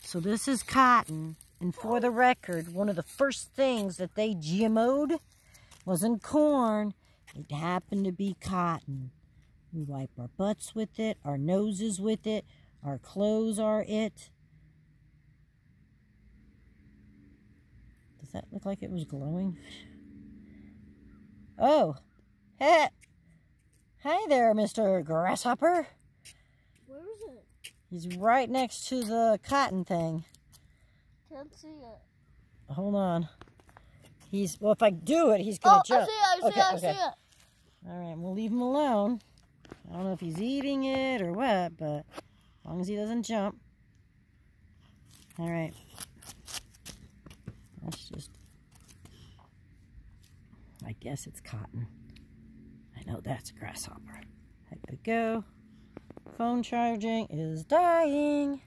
So this is cotton. And for the record, one of the first things that they GMO'd wasn't corn. It happened to be cotton. We wipe our butts with it, our noses with it, our clothes are it. Does that look like it was glowing? Oh, hey, hi there, Mr. Grasshopper. where is it? He's right next to the cotton thing. Can't see it. Hold on. He's well. If I do it, he's gonna Oh, I jump. see it, I see okay, it, I okay. see it. All right, we'll leave him alone. I don't know if he's eating it or what, but as long as he doesn't jump. All right. That's just. I guess it's cotton. I know that's a grasshopper. There we go. Phone charging is dying.